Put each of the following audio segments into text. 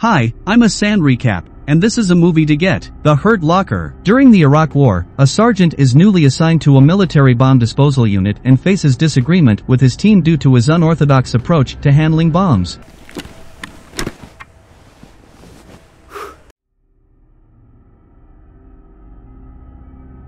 Hi, I'm a Sand Recap, and this is a movie to get. The Hurt Locker. During the Iraq War, a sergeant is newly assigned to a military bomb disposal unit and faces disagreement with his team due to his unorthodox approach to handling bombs.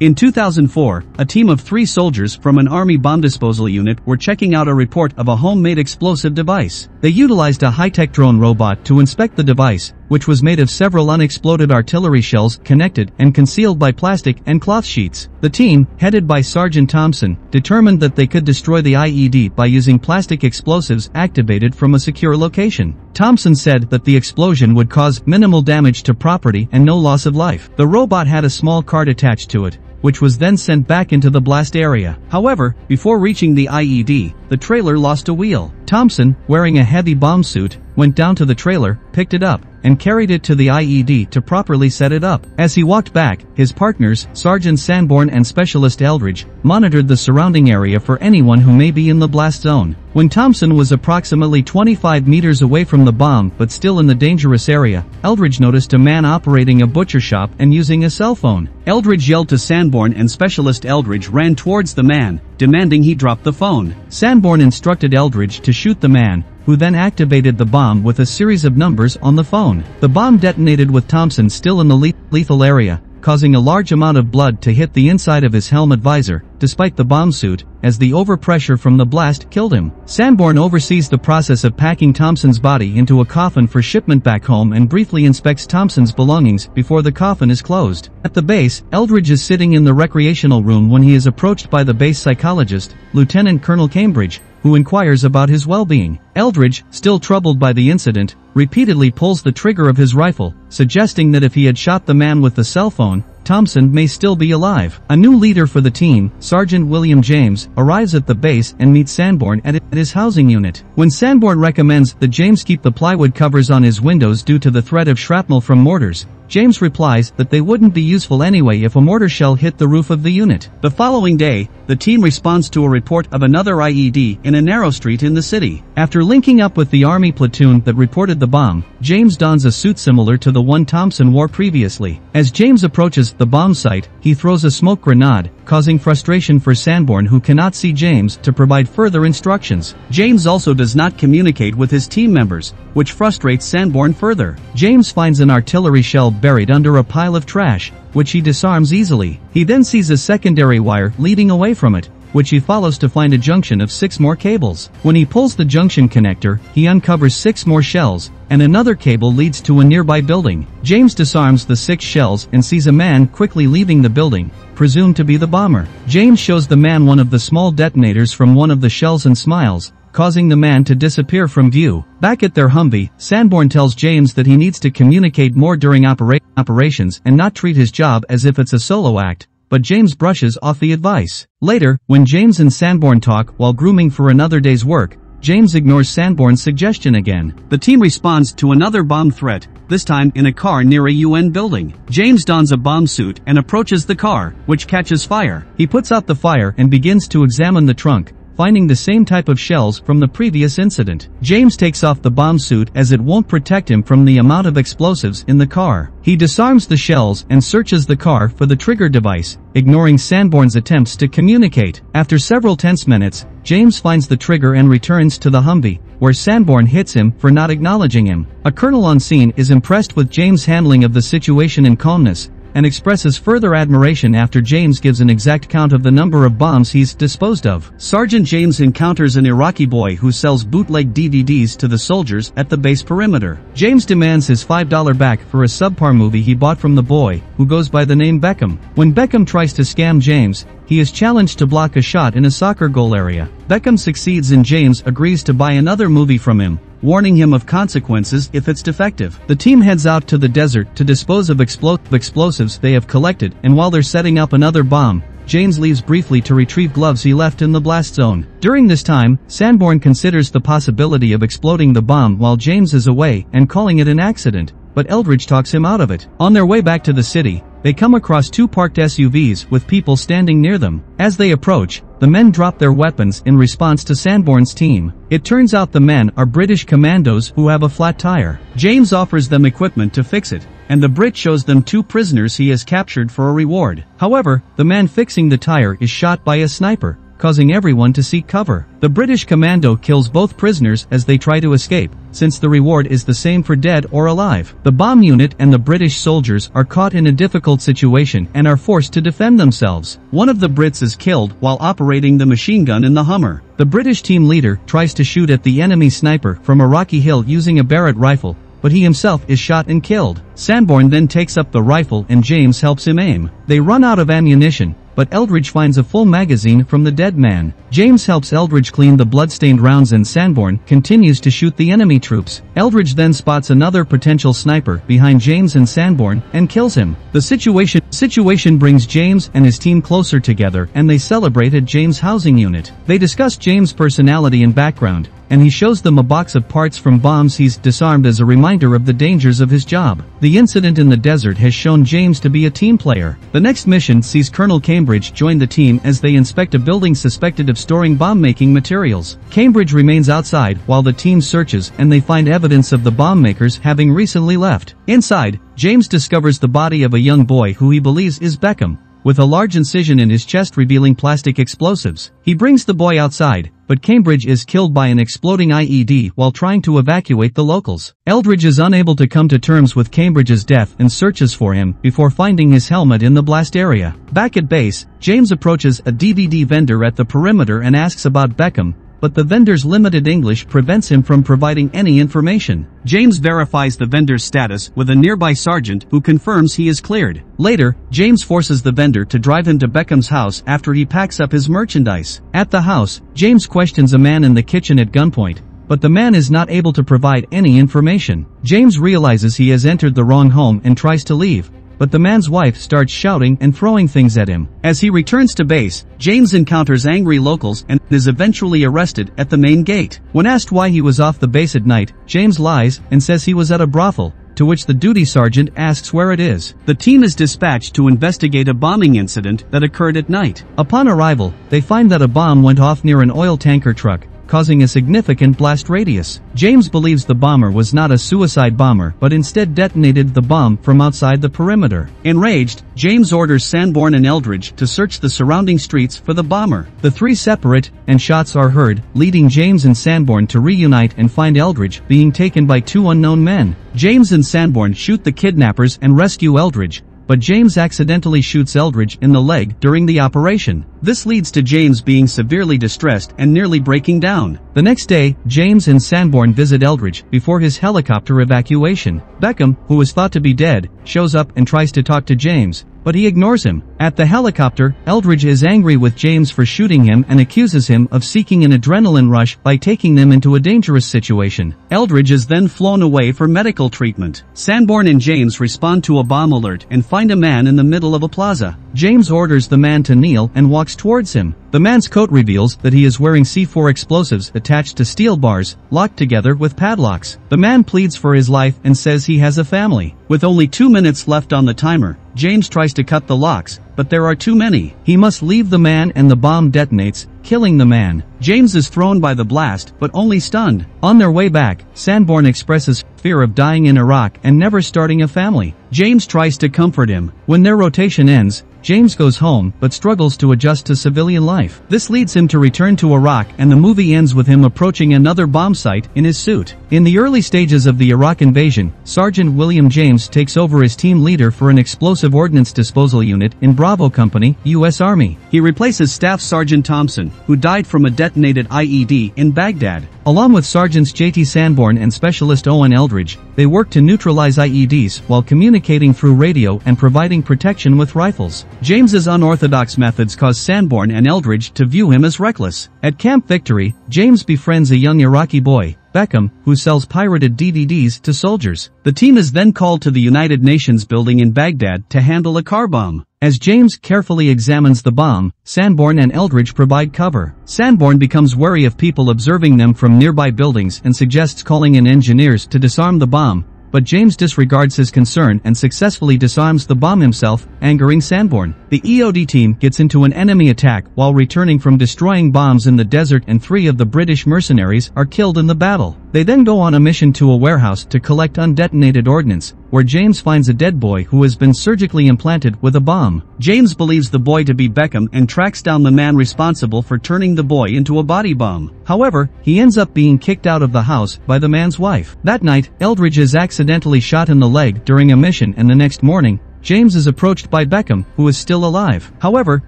In 2004, a team of three soldiers from an army bomb disposal unit were checking out a report of a homemade explosive device. They utilized a high-tech drone robot to inspect the device, which was made of several unexploded artillery shells connected and concealed by plastic and cloth sheets. The team, headed by Sergeant Thompson, determined that they could destroy the IED by using plastic explosives activated from a secure location. Thompson said that the explosion would cause minimal damage to property and no loss of life. The robot had a small card attached to it, which was then sent back into the blast area. However, before reaching the IED, the trailer lost a wheel. Thompson, wearing a heavy bomb suit, went down to the trailer, picked it up, and carried it to the IED to properly set it up. As he walked back, his partners, Sergeant Sanborn and Specialist Eldridge, monitored the surrounding area for anyone who may be in the blast zone. When Thompson was approximately 25 meters away from the bomb but still in the dangerous area, Eldridge noticed a man operating a butcher shop and using a cell phone. Eldridge yelled to Sanborn and Specialist Eldridge ran towards the man, demanding he drop the phone. Sanborn instructed Eldridge to shoot the man, who then activated the bomb with a series of numbers on the phone. The bomb detonated with Thompson still in the le lethal area, causing a large amount of blood to hit the inside of his helmet visor, despite the bomb suit, as the overpressure from the blast killed him. Sanborn oversees the process of packing Thompson's body into a coffin for shipment back home and briefly inspects Thompson's belongings before the coffin is closed. At the base, Eldridge is sitting in the recreational room when he is approached by the base psychologist, Lieutenant Colonel Cambridge, who inquires about his well-being. Eldridge, still troubled by the incident, repeatedly pulls the trigger of his rifle, suggesting that if he had shot the man with the cell phone, Thompson may still be alive. A new leader for the team, Sergeant William James, arrives at the base and meets Sanborn at his housing unit. When Sanborn recommends that James keep the plywood covers on his windows due to the threat of shrapnel from mortars, James replies that they wouldn't be useful anyway if a mortar shell hit the roof of the unit. The following day, the team responds to a report of another IED in a narrow street in the city. After linking up with the army platoon that reported the bomb, James dons a suit similar to the one Thompson wore previously. As James approaches the bomb site, he throws a smoke grenade, causing frustration for Sanborn who cannot see James to provide further instructions. James also does not communicate with his team members, which frustrates Sanborn further. James finds an artillery shell buried under a pile of trash, which he disarms easily. He then sees a secondary wire leading away from it, which he follows to find a junction of six more cables. When he pulls the junction connector, he uncovers six more shells, and another cable leads to a nearby building. James disarms the six shells and sees a man quickly leaving the building, presumed to be the bomber. James shows the man one of the small detonators from one of the shells and smiles, causing the man to disappear from view. Back at their Humvee, Sanborn tells James that he needs to communicate more during opera operations and not treat his job as if it's a solo act, but James brushes off the advice. Later, when James and Sanborn talk while grooming for another day's work, James ignores Sanborn's suggestion again. The team responds to another bomb threat, this time in a car near a UN building. James dons a bomb suit and approaches the car, which catches fire. He puts out the fire and begins to examine the trunk, finding the same type of shells from the previous incident. James takes off the bomb suit as it won't protect him from the amount of explosives in the car. He disarms the shells and searches the car for the trigger device, ignoring Sanborn's attempts to communicate. After several tense minutes, James finds the trigger and returns to the Humvee, where Sanborn hits him for not acknowledging him. A colonel on scene is impressed with James' handling of the situation and calmness, and expresses further admiration after James gives an exact count of the number of bombs he's disposed of. Sergeant James encounters an Iraqi boy who sells bootleg DVDs to the soldiers at the base perimeter. James demands his $5 back for a subpar movie he bought from the boy, who goes by the name Beckham. When Beckham tries to scam James, he is challenged to block a shot in a soccer goal area. Beckham succeeds and James agrees to buy another movie from him, warning him of consequences if it's defective. The team heads out to the desert to dispose of explo explosives they have collected and while they're setting up another bomb, James leaves briefly to retrieve gloves he left in the blast zone. During this time, Sanborn considers the possibility of exploding the bomb while James is away and calling it an accident, but Eldridge talks him out of it. On their way back to the city, they come across two parked SUVs with people standing near them. As they approach, the men drop their weapons in response to Sanborn's team. It turns out the men are British commandos who have a flat tire. James offers them equipment to fix it, and the Brit shows them two prisoners he has captured for a reward. However, the man fixing the tire is shot by a sniper, causing everyone to seek cover. The British commando kills both prisoners as they try to escape, since the reward is the same for dead or alive. The bomb unit and the British soldiers are caught in a difficult situation and are forced to defend themselves. One of the Brits is killed while operating the machine gun in the Hummer. The British team leader tries to shoot at the enemy sniper from a rocky hill using a Barrett rifle, but he himself is shot and killed. Sanborn then takes up the rifle and James helps him aim. They run out of ammunition, but Eldridge finds a full magazine from the dead man. James helps Eldridge clean the bloodstained rounds and Sanborn continues to shoot the enemy troops. Eldridge then spots another potential sniper behind James and Sanborn and kills him. The situation situation brings James and his team closer together and they celebrate at James' housing unit. They discuss James' personality and background, and he shows them a box of parts from bombs he's disarmed as a reminder of the dangers of his job. The incident in the desert has shown James to be a team player. The next mission sees Colonel Cambridge join the team as they inspect a building suspected of storing bomb-making materials. Cambridge remains outside while the team searches and they find evidence of the bomb makers having recently left. Inside, James discovers the body of a young boy who he believes is Beckham, with a large incision in his chest revealing plastic explosives. He brings the boy outside, but Cambridge is killed by an exploding IED while trying to evacuate the locals. Eldridge is unable to come to terms with Cambridge's death and searches for him before finding his helmet in the blast area. Back at base, James approaches a DVD vendor at the perimeter and asks about Beckham, but the vendor's limited English prevents him from providing any information. James verifies the vendor's status with a nearby sergeant who confirms he is cleared. Later, James forces the vendor to drive him to Beckham's house after he packs up his merchandise. At the house, James questions a man in the kitchen at gunpoint, but the man is not able to provide any information. James realizes he has entered the wrong home and tries to leave, but the man's wife starts shouting and throwing things at him. As he returns to base, James encounters angry locals and is eventually arrested at the main gate. When asked why he was off the base at night, James lies and says he was at a brothel, to which the duty sergeant asks where it is. The team is dispatched to investigate a bombing incident that occurred at night. Upon arrival, they find that a bomb went off near an oil tanker truck, causing a significant blast radius. James believes the bomber was not a suicide bomber but instead detonated the bomb from outside the perimeter. Enraged, James orders Sanborn and Eldridge to search the surrounding streets for the bomber. The three separate, and shots are heard, leading James and Sanborn to reunite and find Eldridge being taken by two unknown men. James and Sanborn shoot the kidnappers and rescue Eldridge, but James accidentally shoots Eldridge in the leg during the operation. This leads to James being severely distressed and nearly breaking down. The next day, James and Sanborn visit Eldridge before his helicopter evacuation. Beckham, who is thought to be dead, shows up and tries to talk to James, but he ignores him. At the helicopter, Eldridge is angry with James for shooting him and accuses him of seeking an adrenaline rush by taking them into a dangerous situation. Eldridge is then flown away for medical treatment. Sanborn and James respond to a bomb alert and find a man in the middle of a plaza. James orders the man to kneel and walks towards him. The man's coat reveals that he is wearing C4 explosives attached to steel bars, locked together with padlocks. The man pleads for his life and says he has a family. With only two minutes left on the timer, James tries to cut the locks, but there are too many. He must leave the man and the bomb detonates, killing the man. James is thrown by the blast, but only stunned. On their way back, Sanborn expresses fear of dying in Iraq and never starting a family. James tries to comfort him. When their rotation ends, James goes home but struggles to adjust to civilian life. This leads him to return to Iraq and the movie ends with him approaching another bomb site in his suit. In the early stages of the Iraq invasion, Sergeant William James takes over as team leader for an explosive ordnance disposal unit in Bravo Company, U.S. Army. He replaces Staff Sergeant Thompson, who died from a detonated IED in Baghdad. Along with Sergeants J.T. Sanborn and Specialist Owen Eldridge, they work to neutralize IEDs while communicating through radio and providing protection with rifles. James's unorthodox methods cause Sanborn and Eldridge to view him as reckless. At Camp Victory, James befriends a young Iraqi boy, Beckham, who sells pirated DVDs to soldiers. The team is then called to the United Nations building in Baghdad to handle a car bomb. As James carefully examines the bomb, Sanborn and Eldridge provide cover. Sanborn becomes wary of people observing them from nearby buildings and suggests calling in engineers to disarm the bomb, but James disregards his concern and successfully disarms the bomb himself, angering Sanborn. The EOD team gets into an enemy attack while returning from destroying bombs in the desert and three of the British mercenaries are killed in the battle. They then go on a mission to a warehouse to collect undetonated ordnance, where James finds a dead boy who has been surgically implanted with a bomb. James believes the boy to be Beckham and tracks down the man responsible for turning the boy into a body bomb. However, he ends up being kicked out of the house by the man's wife. That night, Eldridge is accidentally shot in the leg during a mission and the next morning, James is approached by Beckham, who is still alive. However,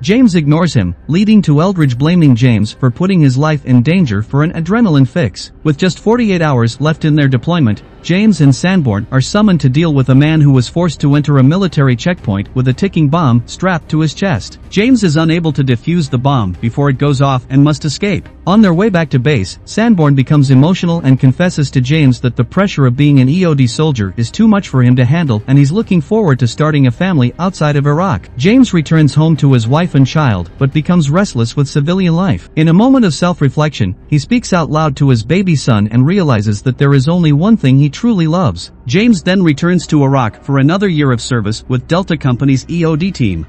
James ignores him, leading to Eldridge blaming James for putting his life in danger for an adrenaline fix. With just 48 hours left in their deployment, James and Sanborn are summoned to deal with a man who was forced to enter a military checkpoint with a ticking bomb strapped to his chest. James is unable to defuse the bomb before it goes off and must escape. On their way back to base, Sanborn becomes emotional and confesses to James that the pressure of being an EOD soldier is too much for him to handle and he's looking forward to starting a family outside of Iraq. James returns home to his wife and child but becomes restless with civilian life. In a moment of self-reflection, he speaks out loud to his baby son and realizes that there is only one thing he truly loves. James then returns to Iraq for another year of service with Delta Company's EOD team.